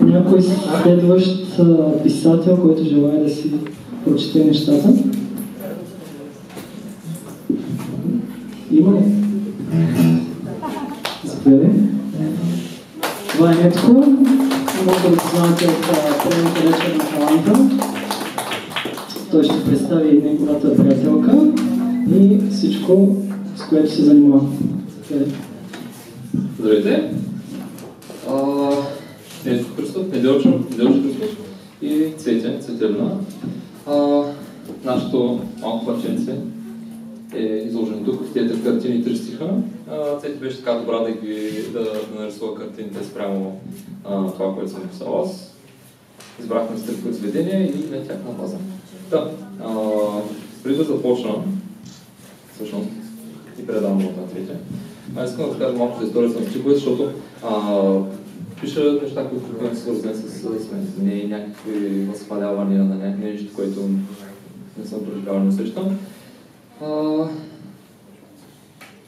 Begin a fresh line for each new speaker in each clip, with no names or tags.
Някой следващ писател, който желая да си прочете нещата? Има ли? Заповядай. Това е Нетко. Може да знаете от предната вечер на таланта. Той ще представи неговата приятелка и всичко, с което се занимава.
Здравейте! А, Нечко Христов, Неделчо, Неделчо Христов и Цветя, Цветелина. А, нашето малко парченце е изложено тук в тези картини три стиха. А, Цветя беше така добра да, ги, да, да нарисува картините спрямо а, това, което съм написал аз. Избрахме стрит произведения и на тяхна база. Да, а, преди да започна, всъщност, и предавам на Цветя, аз искам да кажа малко за историята на Чипове, защото а, пиша неща, които са свързани с, мен. Не е някакви възхвалявания на някакви нещо, което не съм преживявал, не срещам. А,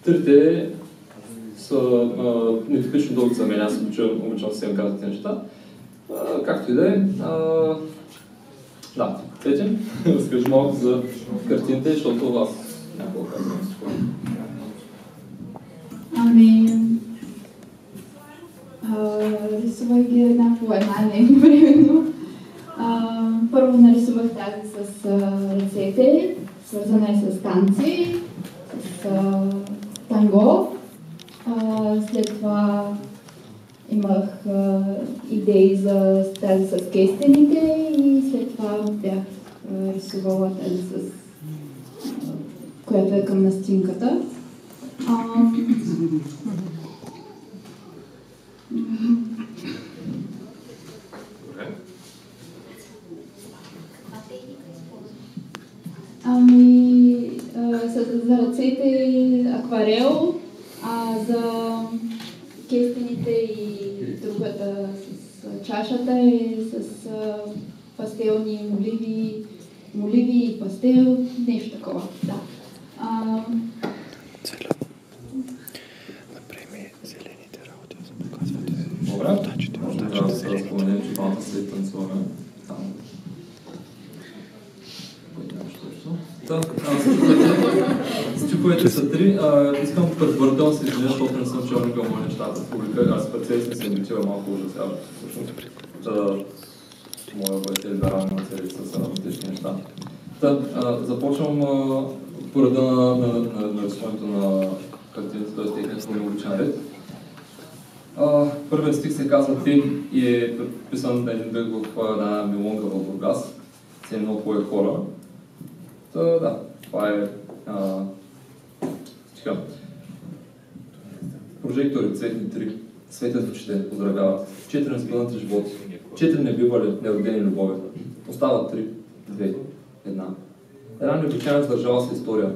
трите са а, нетипично дълги за мен, аз обичам, обичам да се казват тези неща. А, както и да е. Да, Петя, разкажи малко за картините, защото аз няколко казвам.
Не едновременно. А, Първо нарисувах тази с а, ръцете, свързана е с танци, с а, танго. А, след това имах а, идеи за тази с кестените и след това бях а, рисувала тази с а, която е към настинката. Ам,
Добре.
Ами, а, с, за ръцете акварел, а за кестените и другата с чашата е с а, пастелни моливи, моливи и пастел, нещо такова, да. А,
Направи зелените работи, за да показвате.
Добре. Че двамата се танцуваме. Там. Да, а, Стиповете са три. Искам предварително се извиня, защото не съм чел никога нещата в публика. Аз пред се мотива малко ужасяващо. моя бъде либерална цели са различни неща. Започвам а, по реда на, на, на, на рисуването на картините, т.е. техния хронологичен ред. Първият стих се казва Ти и е предписан на един дъх в една милонга в Бургас. Се много хубави хора. Та, да, това е а, стиха. Прожектори, цветни три, светят очите, поздравяват. Четири неспънати животи, четири небивали, неродени любови. Остават три, две, една. Една необичайна задържала се история.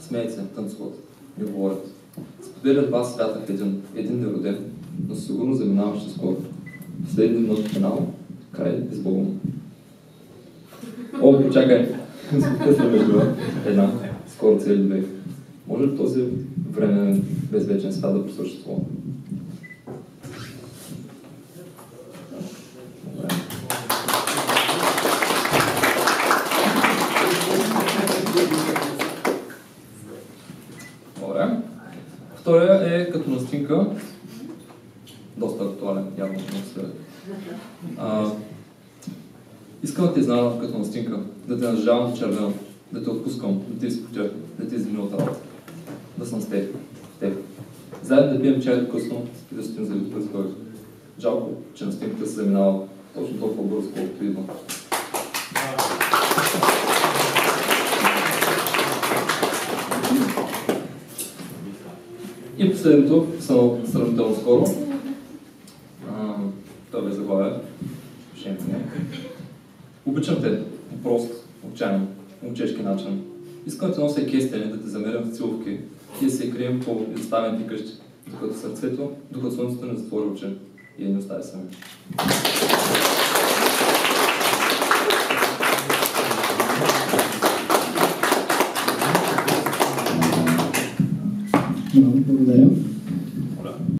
Смеят се, танцуват, не говорят. Споделят два свята в един, един нероден, но сигурно заминаващи скоро. Последния нощ финал, край Богом. О, почакай! Късна между една, скоро цели две. Може ли този време безвечен свят да. Добре. Втория е като настинка. Доста актуален, явно се. А, искам да те знам като настинка, да те нажавам в червено, да те отпускам, да те изпотя, да те измина от работа. Да съм с теб, в теб. Заедно да пием чай до късно и да стоим за литопът Жалко, че настинката се заминава точно толкова бързо, колкото идва. И последното, само сравнително скоро. Това бе заглавие. Шем не. Обичам те, по прост, отчаян, момчешки начин. Искам да те нося кестени, да те замерям в целувки и да се крием по изставените къщи, докато сърцето, докато слънцето не затвори очи и я не остави сами.